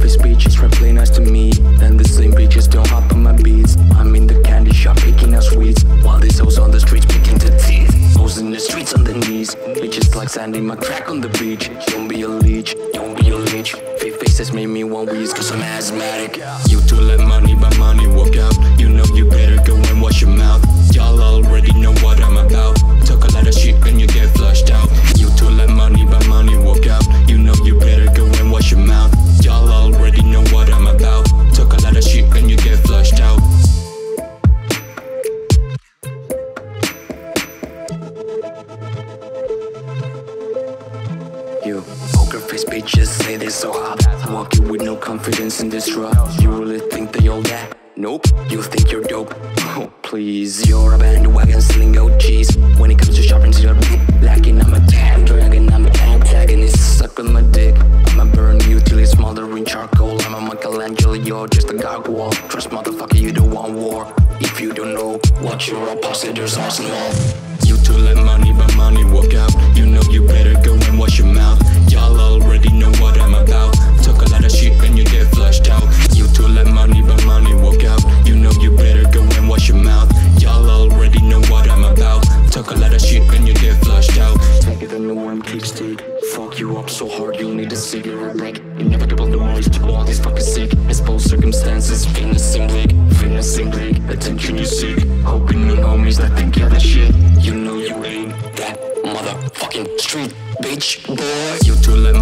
free speech is right play nice to me. And the slim bitches don't hop on my beats. I'm in the candy shop picking out sweets. While these hoes on the streets picking their teeth. Hoes in the streets on their knees Bitches like sanding my crack on the beach. Don't be a leech, don't be a leech. Fake faces made me want wheeze cause I'm asthmatic. You two let money by money walk out. You know you better go and wash your mouth. Face bitches say they so hot. Walking with no confidence in this drop. You really think they all that? Nope, you think you're dope. Oh, please, you're a bandwagon selling cheese. When it comes to shopping, you're lacking. I'm a damn dragon, I'm an antagonist. Suck on my dick. I'ma burn you till it's smoldering charcoal. I'm a Michelangelo, you're just a gargoyle. Trust motherfucker, you don't want war. If you don't know what you're opposite, there's Arsenal. You two let money, but money walk out. You know you you up so hard you'll need a cigarette break. Inevitable noise, to all these fucking sick. Exposed circumstances, finessing blick, finessing blick. Attention you seek, hoping new homies that think you're the shit. You know you ain't that motherfucking street bitch boy. You two let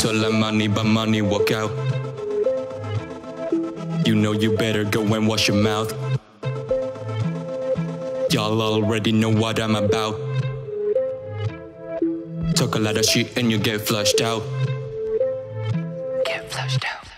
Till the money, but money walk out. You know you better go and wash your mouth. Y'all already know what I'm about. Talk a lot of shit and you get flushed out. Get flushed out.